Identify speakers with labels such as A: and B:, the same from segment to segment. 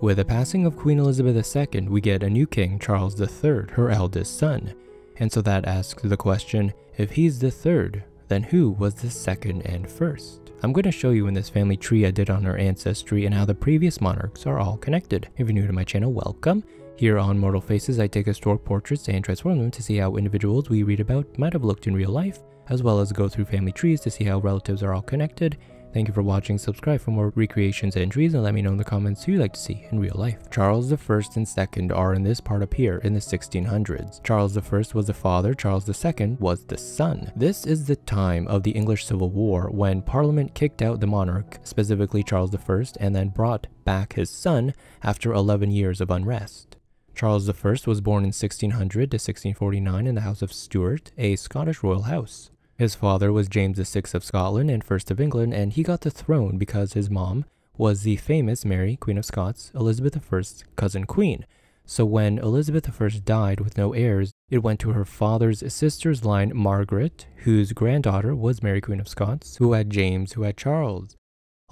A: With the passing of Queen Elizabeth II, we get a new king, Charles III, her eldest son. And so that asks the question, if he's the third, then who was the second and first? I'm going to show you in this family tree I did on our ancestry and how the previous monarchs are all connected. If you're new to my channel, welcome. Here on Mortal Faces, I take historic portraits and transform them to see how individuals we read about might have looked in real life, as well as go through family trees to see how relatives are all connected, Thank you for watching, subscribe for more recreations and entries, and let me know in the comments who you'd like to see in real life. Charles I and II are in this part up here in the 1600s. Charles I was the father, Charles II was the son. This is the time of the English Civil War when Parliament kicked out the monarch, specifically Charles I, and then brought back his son after 11 years of unrest. Charles I was born in 1600 to 1649 in the House of Stuart, a Scottish royal house. His father was James VI of Scotland and First of England, and he got the throne because his mom was the famous Mary, Queen of Scots, Elizabeth I's cousin queen. So when Elizabeth I died with no heirs, it went to her father's sister's line, Margaret, whose granddaughter was Mary, Queen of Scots, who had James, who had Charles.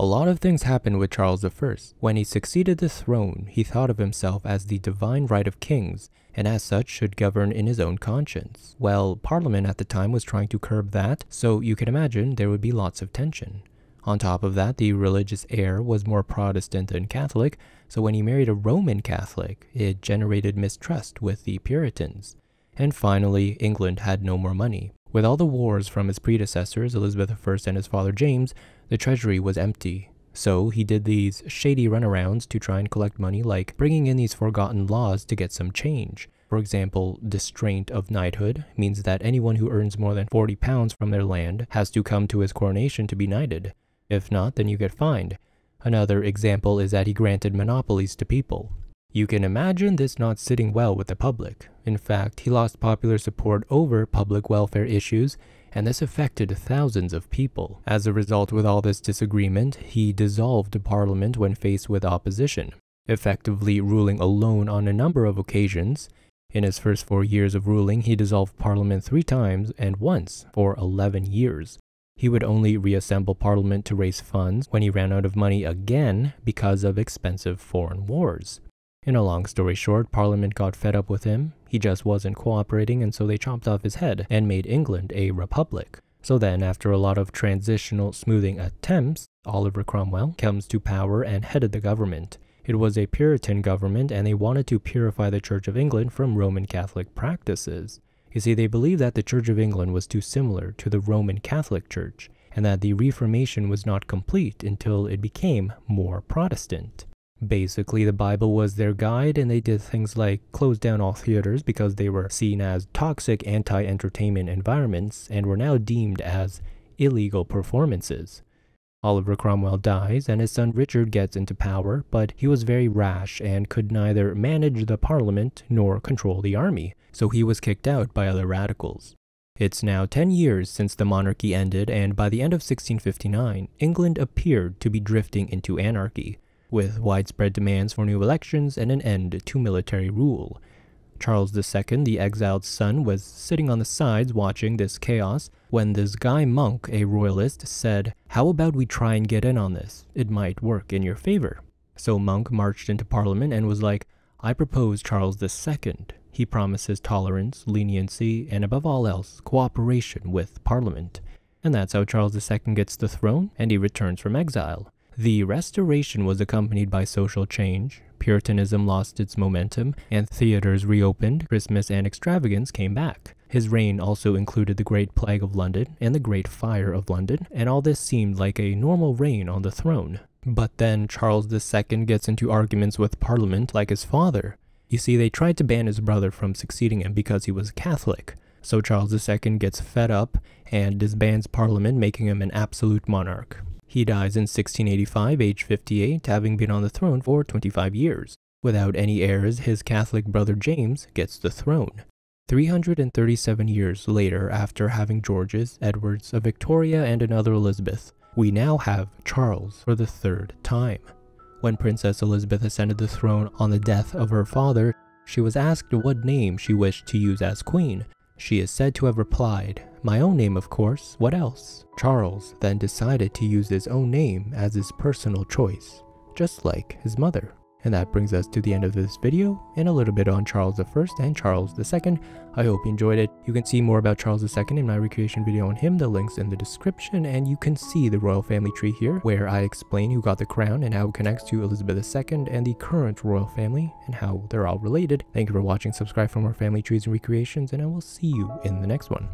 A: A lot of things happened with Charles I. When he succeeded the throne, he thought of himself as the divine right of kings, and as such should govern in his own conscience. Well, Parliament at the time was trying to curb that, so you can imagine there would be lots of tension. On top of that, the religious heir was more Protestant than Catholic, so when he married a Roman Catholic, it generated mistrust with the Puritans. And finally, England had no more money. With all the wars from his predecessors, Elizabeth I and his father James, the treasury was empty. So he did these shady runarounds to try and collect money like bringing in these forgotten laws to get some change. For example, distraint of knighthood means that anyone who earns more than 40 pounds from their land has to come to his coronation to be knighted. If not, then you get fined. Another example is that he granted monopolies to people. You can imagine this not sitting well with the public. In fact, he lost popular support over public welfare issues, and this affected thousands of people. As a result, with all this disagreement, he dissolved parliament when faced with opposition, effectively ruling alone on a number of occasions. In his first four years of ruling, he dissolved parliament three times and once for 11 years. He would only reassemble parliament to raise funds when he ran out of money again because of expensive foreign wars. In a long story short, Parliament got fed up with him, he just wasn't cooperating and so they chopped off his head and made England a republic. So then, after a lot of transitional smoothing attempts, Oliver Cromwell comes to power and headed the government. It was a Puritan government and they wanted to purify the Church of England from Roman Catholic practices. You see, they believed that the Church of England was too similar to the Roman Catholic Church, and that the Reformation was not complete until it became more Protestant. Basically, the Bible was their guide, and they did things like close down all theaters because they were seen as toxic anti entertainment environments and were now deemed as illegal performances. Oliver Cromwell dies, and his son Richard gets into power, but he was very rash and could neither manage the parliament nor control the army, so he was kicked out by other radicals. It's now 10 years since the monarchy ended, and by the end of 1659, England appeared to be drifting into anarchy with widespread demands for new elections and an end to military rule. Charles II, the exiled son, was sitting on the sides watching this chaos when this Guy Monk, a royalist, said, How about we try and get in on this? It might work in your favor. So Monk marched into parliament and was like, I propose Charles II. He promises tolerance, leniency, and above all else, cooperation with parliament. And that's how Charles II gets the throne and he returns from exile. The restoration was accompanied by social change, Puritanism lost its momentum, and theaters reopened, Christmas and extravagance came back. His reign also included the Great Plague of London and the Great Fire of London, and all this seemed like a normal reign on the throne. But then Charles II gets into arguments with Parliament like his father. You see, they tried to ban his brother from succeeding him because he was Catholic. So Charles II gets fed up and disbands Parliament, making him an absolute monarch. He dies in 1685, age 58, having been on the throne for 25 years. Without any heirs, his Catholic brother James gets the throne. 337 years later, after having Georges, Edwards, a Victoria, and another Elizabeth, we now have Charles for the third time. When Princess Elizabeth ascended the throne on the death of her father, she was asked what name she wished to use as queen. She is said to have replied, my own name of course, what else? Charles then decided to use his own name as his personal choice, just like his mother. And that brings us to the end of this video and a little bit on Charles I and Charles II. I hope you enjoyed it. You can see more about Charles II in my recreation video on him, the link's in the description, and you can see the royal family tree here where I explain who got the crown and how it connects to Elizabeth II and the current royal family and how they're all related. Thank you for watching, subscribe for more family trees and recreations, and I will see you in the next one.